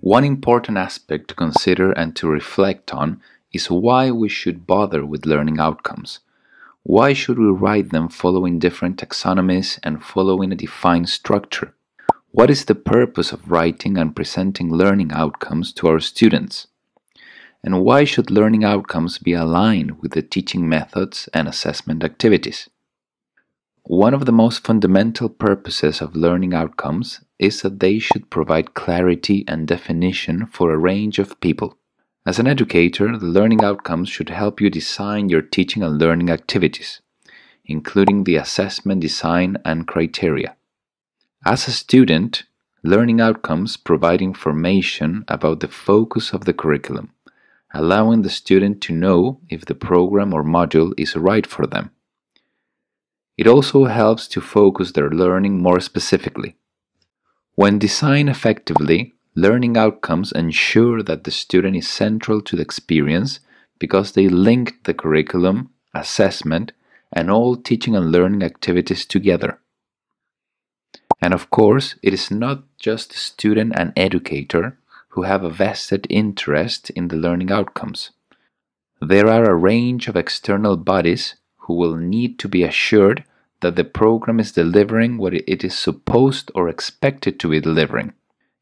One important aspect to consider and to reflect on is why we should bother with learning outcomes. Why should we write them following different taxonomies and following a defined structure? What is the purpose of writing and presenting learning outcomes to our students? And why should learning outcomes be aligned with the teaching methods and assessment activities? One of the most fundamental purposes of learning outcomes is that they should provide clarity and definition for a range of people. As an educator, the learning outcomes should help you design your teaching and learning activities, including the assessment design and criteria. As a student, learning outcomes provide information about the focus of the curriculum, allowing the student to know if the program or module is right for them. It also helps to focus their learning more specifically. When designed effectively, learning outcomes ensure that the student is central to the experience because they link the curriculum, assessment, and all teaching and learning activities together. And of course, it is not just the student and educator who have a vested interest in the learning outcomes. There are a range of external bodies who will need to be assured that the program is delivering what it is supposed or expected to be delivering.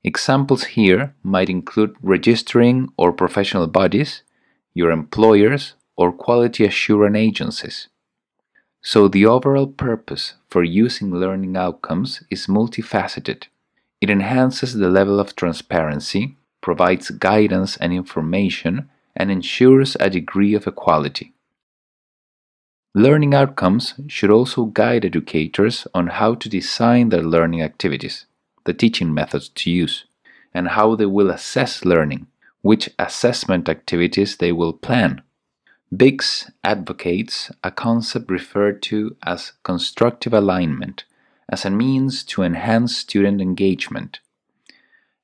Examples here might include registering or professional bodies, your employers, or quality assurance agencies. So, the overall purpose for using learning outcomes is multifaceted. It enhances the level of transparency, provides guidance and information, and ensures a degree of equality. Learning outcomes should also guide educators on how to design their learning activities, the teaching methods to use, and how they will assess learning, which assessment activities they will plan. Biggs advocates a concept referred to as constructive alignment as a means to enhance student engagement.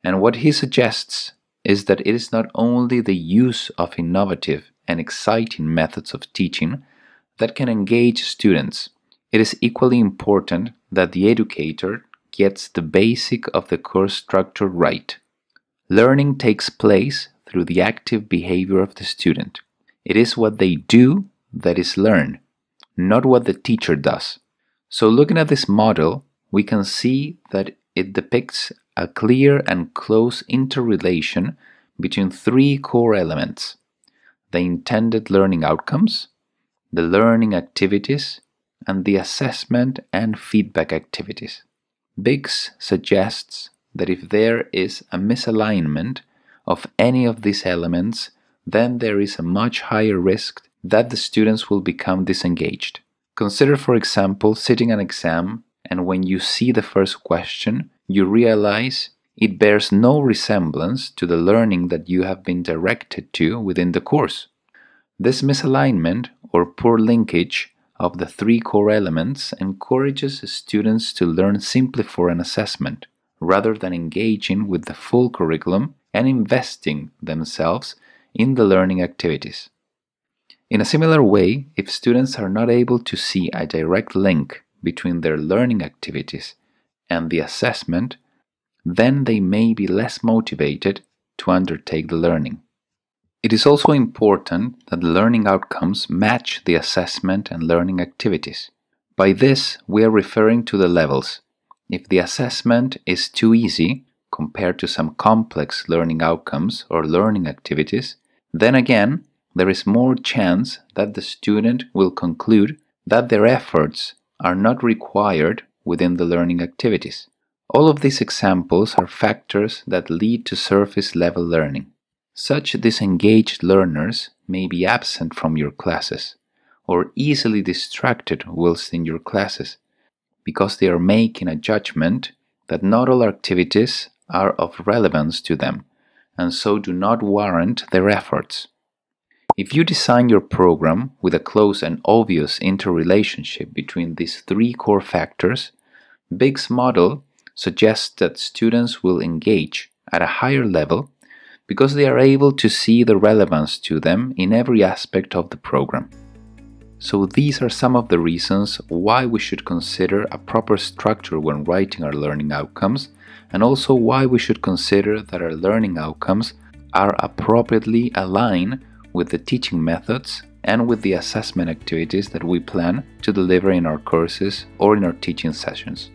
And what he suggests is that it is not only the use of innovative and exciting methods of teaching that can engage students, it is equally important that the educator gets the basic of the course structure right. Learning takes place through the active behavior of the student. It is what they do that is learned, not what the teacher does. So, looking at this model, we can see that it depicts a clear and close interrelation between three core elements the intended learning outcomes, the learning activities, and the assessment and feedback activities. Biggs suggests that if there is a misalignment of any of these elements, then there is a much higher risk that the students will become disengaged. Consider, for example, sitting an exam, and when you see the first question, you realize it bears no resemblance to the learning that you have been directed to within the course. This misalignment or poor linkage of the three core elements encourages students to learn simply for an assessment, rather than engaging with the full curriculum and investing themselves in the learning activities. In a similar way, if students are not able to see a direct link between their learning activities and the assessment, then they may be less motivated to undertake the learning. It is also important that learning outcomes match the assessment and learning activities. By this, we are referring to the levels. If the assessment is too easy compared to some complex learning outcomes or learning activities, then again, there is more chance that the student will conclude that their efforts are not required within the learning activities. All of these examples are factors that lead to surface level learning. Such disengaged learners may be absent from your classes or easily distracted whilst in your classes because they are making a judgment that not all activities are of relevance to them and so do not warrant their efforts. If you design your program with a close and obvious interrelationship between these three core factors, Biggs' model suggests that students will engage at a higher level because they are able to see the relevance to them in every aspect of the program. So, these are some of the reasons why we should consider a proper structure when writing our learning outcomes, and also why we should consider that our learning outcomes are appropriately aligned with the teaching methods and with the assessment activities that we plan to deliver in our courses or in our teaching sessions.